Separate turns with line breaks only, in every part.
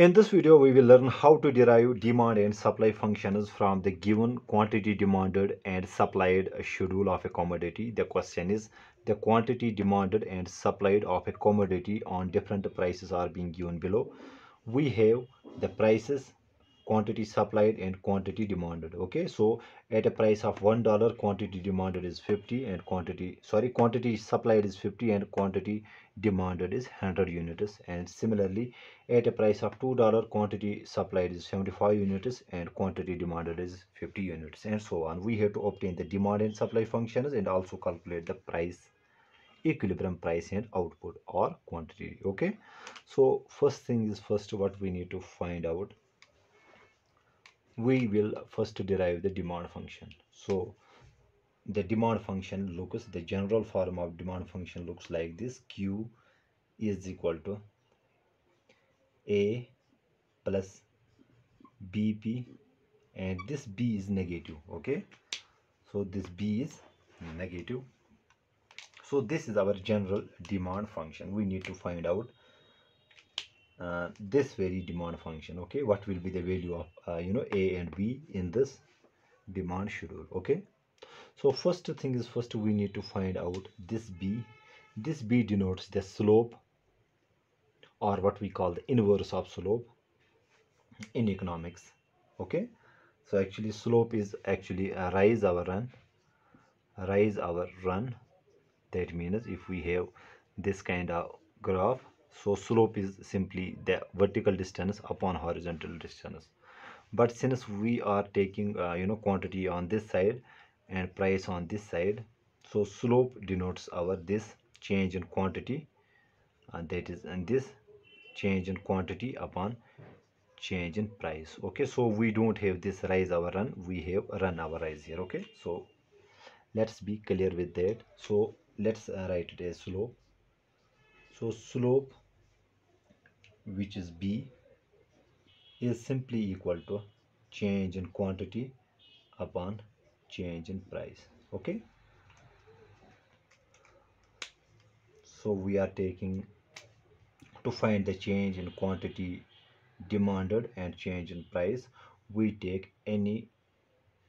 In this video, we will learn how to derive demand and supply functions from the given quantity demanded and supplied schedule of a commodity. The question is the quantity demanded and supplied of a commodity on different prices are being given below. We have the prices quantity supplied and quantity demanded okay? So at a price of one dollar quantity demanded is 50 and quantity sorry quantity supplied is 50 and quantity demanded is 100 units. And similarly at a price of two dollar quantity supplied is 75 units and quantity demanded is 50 units and so on. We have to obtain the demand and supply functions and also calculate the price equilibrium price and output or quantity okay? So first thing is first what we need to find out we will first derive the demand function. So the demand function looks the general form of demand function looks like this. Q is equal to a plus bp and this b is negative okay? So this b is negative. So this is our general demand function. We need to find out uh, this very demand function okay? What will be the value of uh, you know a and b in this demand schedule okay? So first thing is first we need to find out this b. This b denotes the slope or what we call the inverse of slope in economics okay? So actually slope is actually a rise our run rise our run. That means if we have this kind of graph so slope is simply the vertical distance upon horizontal distance. But since we are taking uh, you know quantity on this side and price on this side so slope denotes our this change in quantity and that is and this change in quantity upon change in price. Okay so we don't have this rise our run we have run our rise here. Okay so let's be clear with that. So let's uh, write it as slope. So slope which is b is simply equal to change in quantity upon change in price okay? So we are taking to find the change in quantity demanded and change in price we take any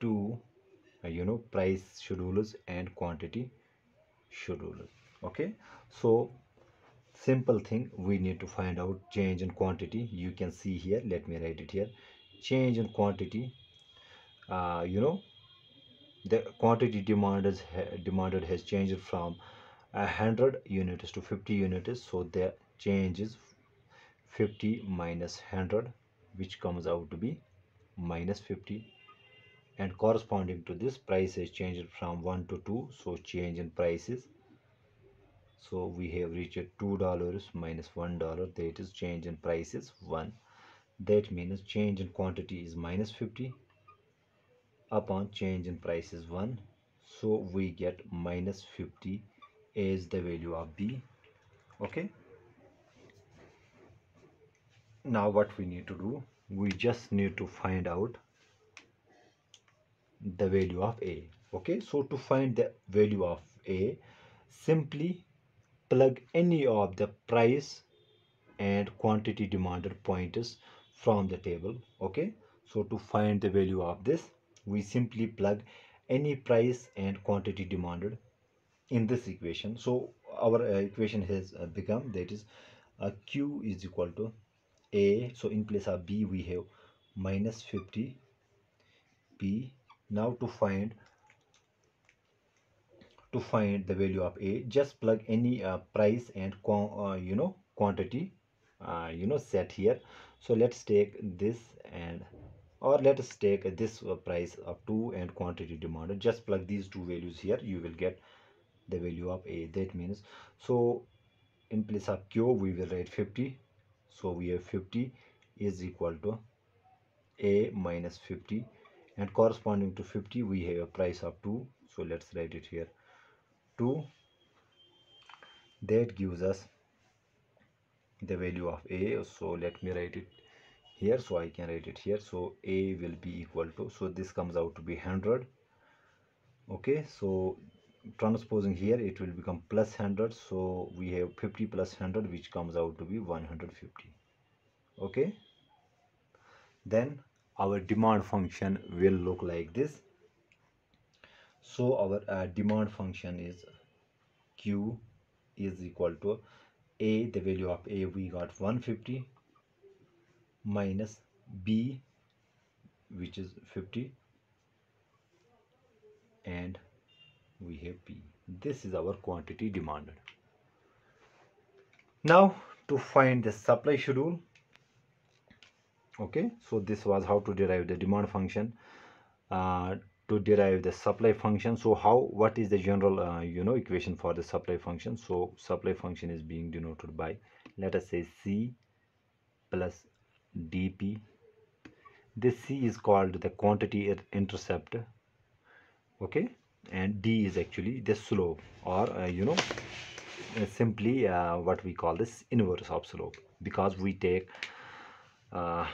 two uh, you know price schedules and quantity schedules okay? So simple thing we need to find out change in quantity. You can see here let me write it here. Change in quantity uh, you know the quantity demanded demanded has changed from 100 units to 50 units. So the change is 50 minus 100 which comes out to be minus 50 and corresponding to this price has changed from 1 to 2 so change in prices so we have reached two dollars minus one dollar. That is change in price is one. That means change in quantity is minus 50 upon change in price is 1 so we get minus 50 as the value of b. Okay? Now what we need to do we just need to find out the value of a. Okay? So to find the value of a simply plug any of the price and quantity demanded pointers from the table okay? So to find the value of this we simply plug any price and quantity demanded in this equation. So our uh, equation has uh, become that is uh, q is equal to a. So in place of b we have minus 50 p. Now to find to find the value of a just plug any uh, price and uh, you know quantity uh, you know set here. So let's take this and or let us take this uh, price of 2 and quantity demanded just plug these two values here you will get the value of a. That means so in place of q we will write 50 so we have 50 is equal to a minus 50 and corresponding to 50 we have a price of 2 so let's write it here 2 that gives us the value of a. So let me write it here. So I can write it here. So a will be equal to so this comes out to be 100 okay. So transposing here it will become plus 100 so we have 50 plus 100 which comes out to be 150 okay. Then our demand function will look like this so our uh, demand function is q is equal to a the value of a we got 150 minus b which is 50 and we have p. This is our quantity demanded. Now to find the supply schedule okay? So this was how to derive the demand function. Uh, to derive the supply function. So how what is the general uh, you know equation for the supply function? So supply function is being denoted by let us say c plus dp this c is called the quantity intercept okay? And d is actually the slope or uh, you know uh, simply uh, what we call this inverse of slope because we take uh,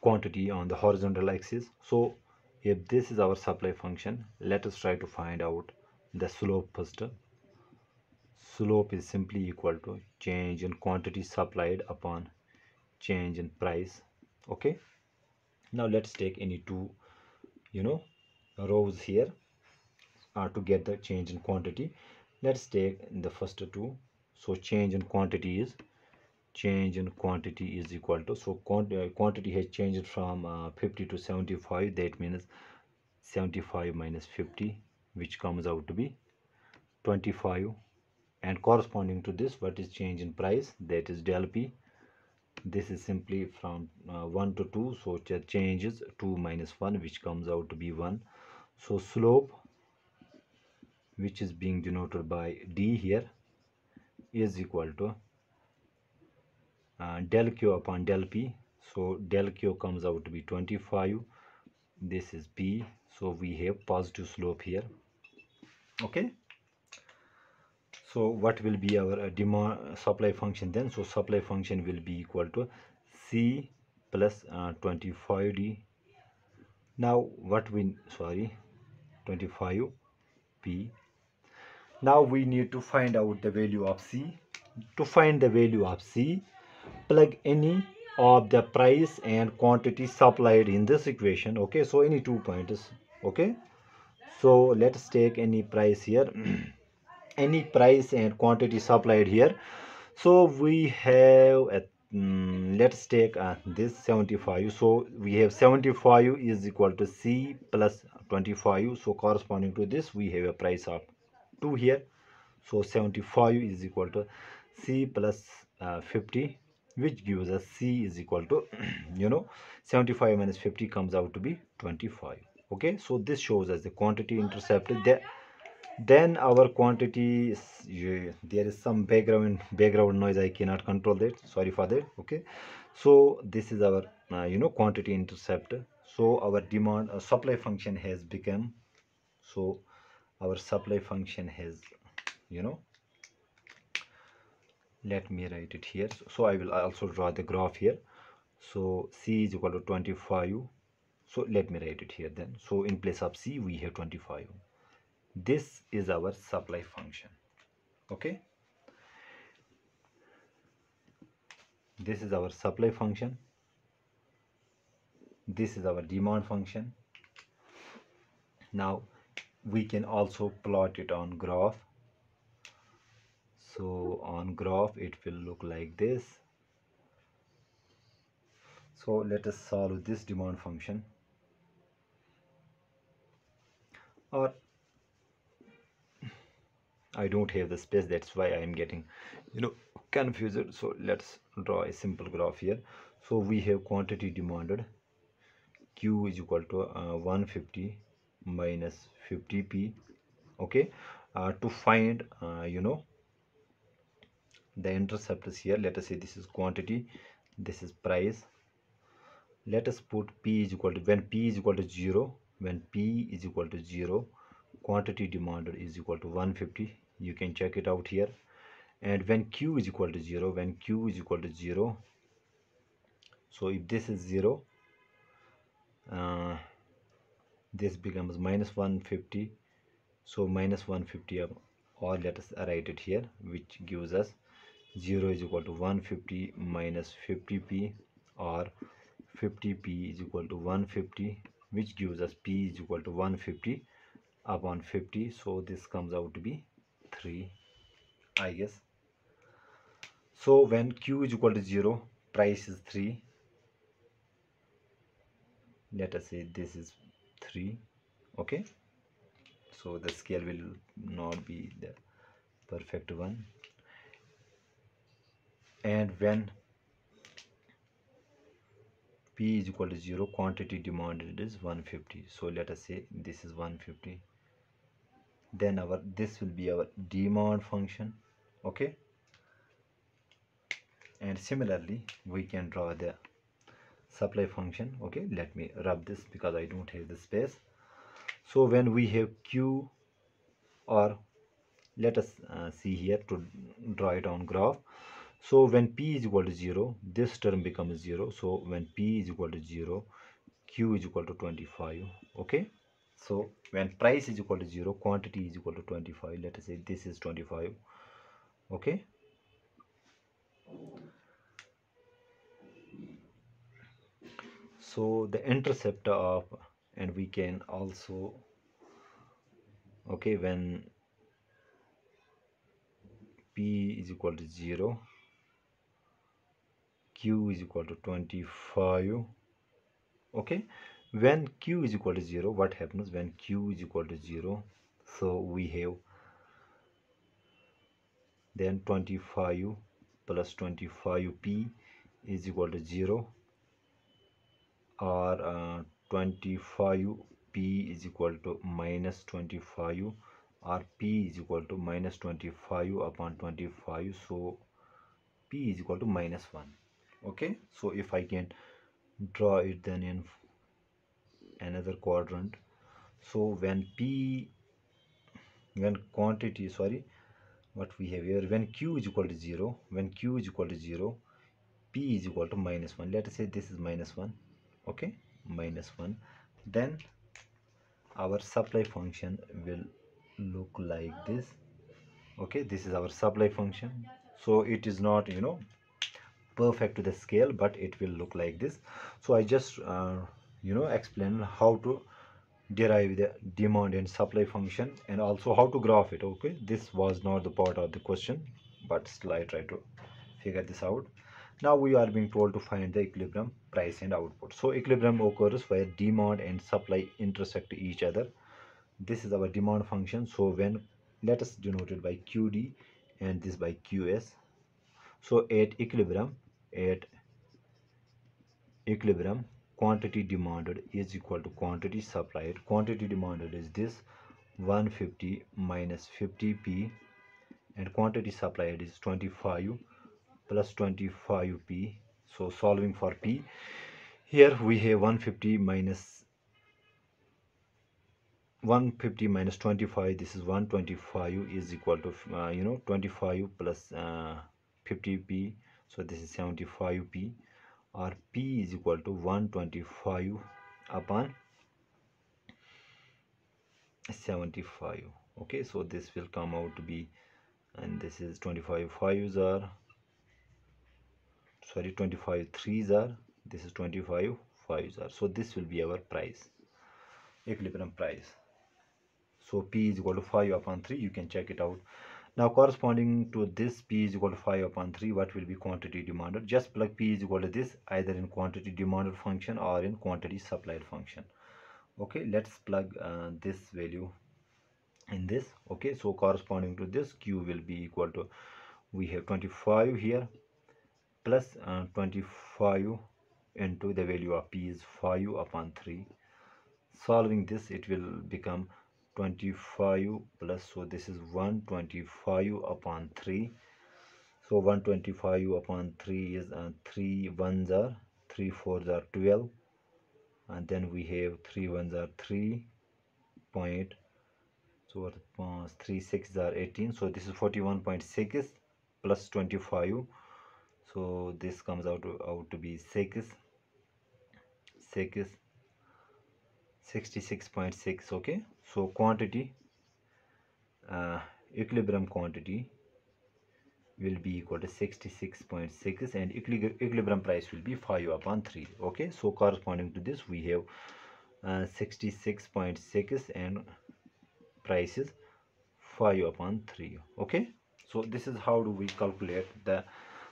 quantity on the horizontal axis. So if this is our supply function let us try to find out the slope first. Slope is simply equal to change in quantity supplied upon change in price. Okay? Now let's take any two you know rows here uh, to get the change in quantity. Let's take the first two. So change in quantity is change in quantity is equal to so uh, quantity has changed from uh, 50 to 75 that means 75 minus 50 which comes out to be 25 and corresponding to this what is change in price? That is del p. This is simply from uh, 1 to 2 so change is 2 minus 1 which comes out to be 1 so slope which is being denoted by d here is equal to uh, del q upon del p. So del q comes out to be 25 this is p. So we have positive slope here. Okay? So what will be our uh, demand supply function then? So supply function will be equal to c plus uh, 25d now what we sorry 25 p. Now we need to find out the value of c. To find the value of c plug any of the price and quantity supplied in this equation okay? So any two points okay? So let's take any price here. Any price and quantity supplied here. So we have a um, let's take uh, this 75 so we have 75 is equal to c plus 25 so corresponding to this we have a price of 2 here. So 75 is equal to c plus, uh, 50 which gives us c is equal to you know 75 minus 50 comes out to be 25 okay so this shows us the quantity intercepted. there then our quantity is, yeah, there is some background background noise i cannot control that. Sorry for that. Okay so this is our uh, you know quantity intercept so our demand uh, supply function has become so our supply function has you know let me write it here. So i will also draw the graph here. So c is equal to 25 so let me write it here then. So in place of c we have 25 this is our supply function. Okay? This is our supply function. This is our demand function. Now we can also plot it on graph so on graph it will look like this. So let us solve this demand function. Or I don't have the space that's why I am getting you know confused. So let's draw a simple graph here. So we have quantity demanded. Q is equal to uh, 150 minus 50p okay? Uh, to find uh, you know the intercept is here. Let us say this is quantity this is price. Let us put p is equal to when p is equal to 0 when p is equal to 0 quantity demanded is equal to 150 you can check it out here. And when q is equal to 0 when q is equal to 0 so if this is 0 uh, this becomes minus 150 so minus 150 or let us write it here which gives us 0 is equal to 150 minus 50p or 50p is equal to 150 which gives us p is equal to 150 upon 50 so this comes out to be 3 I guess. So when q is equal to 0 price is 3 let us say this is 3 okay? So the scale will not be the perfect one and when p is equal to 0 quantity demanded is 150 so let us say this is 150 then our this will be our demand function okay? And similarly we can draw the supply function okay? Let me rub this because i don't have the space. So when we have q or let us uh, see here to draw it on graph so when p is equal to 0 this term becomes 0 so when p is equal to 0 q is equal to 25 okay? So when price is equal to 0 quantity is equal to 25 let us say this is 25 okay? So the intercept of and we can also okay when p is equal to 0 q is equal to 25 okay? When q is equal to 0 what happens? When q is equal to 0 so we have then 25 plus 25p is equal to 0 or uh, 25p is equal to minus 25 or p is equal to minus 25 upon 25 so p is equal to minus 1 okay so if i can draw it then in another quadrant. So when p when quantity sorry what we have here when q is equal to 0 when q is equal to 0 p is equal to minus 1 let us say this is minus 1 okay minus 1 then our supply function will look like this okay. This is our supply function. So it is not you know perfect to the scale but it will look like this. So i just uh, you know explain how to derive the demand and supply function and also how to graph it okay? This was not the part of the question but still i try to figure this out. Now we are being told to find the equilibrium price and output. So equilibrium occurs where demand and supply intersect each other. This is our demand function. So when let us denote it by qd and this by qs so at equilibrium at equilibrium quantity demanded is equal to quantity supplied. Quantity demanded is this 150 minus 50p and quantity supplied is 25 plus 25p so solving for p here we have 150 minus 150 minus 25 this is 125 is equal to uh, you know 25 plus uh, 50p so this is 75p or p is equal to 125 upon 75 okay so this will come out to be and this is 25 5s are sorry 25 3s are this is 25 5s are. So this will be our price equilibrium price. So p is equal to 5 upon 3 you can check it out now corresponding to this P is equal to 5 upon 3, what will be quantity demanded? Just plug P is equal to this either in quantity demanded function or in quantity supplied function. Okay, let's plug uh, this value in this. Okay, so corresponding to this Q will be equal to, we have 25 here plus uh, 25 into the value of P is 5 upon 3. Solving this, it will become 25 plus so this is 125 upon 3 so 125 upon 3 is uh, 3 ones are 3 fours are 12 and then we have 3 ones are 3 point so uh, 3 6 are 18 so this is 41.6 plus 25 so this comes out out to be 6 6 66.6 okay so quantity uh, equilibrium quantity will be equal to 66.6 and equilibrium price will be 5 upon 3 okay? So corresponding to this we have uh, 66.6 and price is 5 upon 3 okay? So this is how do we calculate the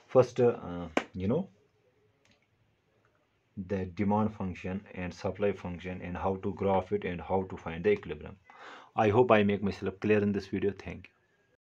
first uh, you know the demand function and supply function and how to graph it and how to find the equilibrium. I hope i make myself clear in this video. Thank you